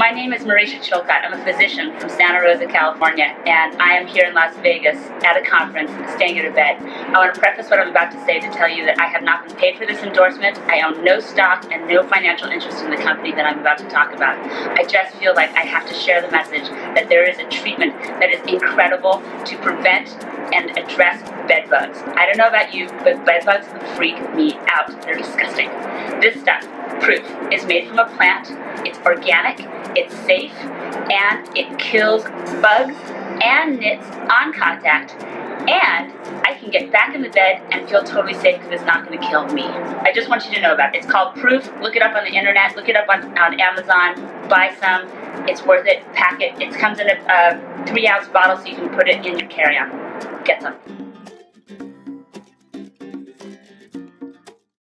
My name is Marisha Chilcott. I'm a physician from Santa Rosa, California, and I am here in Las Vegas at a conference, staying at a bed. I want to preface what I'm about to say to tell you that I have not been paid for this endorsement. I own no stock and no financial interest in the company that I'm about to talk about. I just feel like I have to share the message that there is a treatment that is incredible to prevent and address bed bugs. I don't know about you, but bed bugs freak me out. They're disgusting. This stuff, proof, is made from a plant. It's organic, it's safe, and it kills bugs and nits on contact. And I can get back in the bed and feel totally safe because it's not going to kill me. I just want you to know about it. It's called Proof. Look it up on the internet. Look it up on, on Amazon. Buy some. It's worth it. Pack it. It comes in a, a three ounce bottle so you can put it in your carry on. Get some.